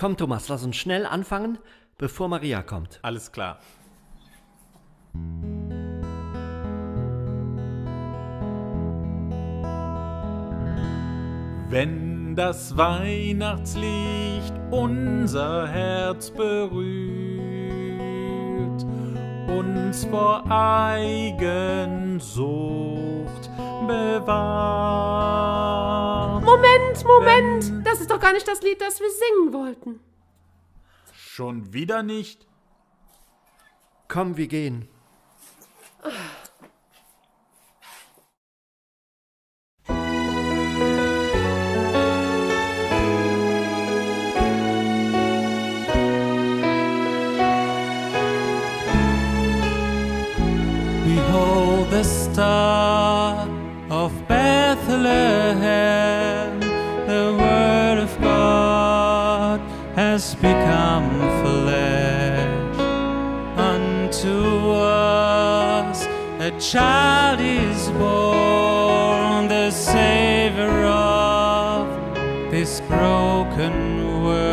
Komm, Thomas, lass uns schnell anfangen, bevor Maria kommt. Alles klar. Wenn das Weihnachtslicht unser Herz berührt, uns vor Eigensucht bewahrt. Moment, Moment! Das ist doch gar nicht das Lied, das wir singen wollten. Schon wieder nicht? Komm, wir gehen. Behold the star of Bethlehem, has become flesh. Unto us a child is born, the Savior of this broken world.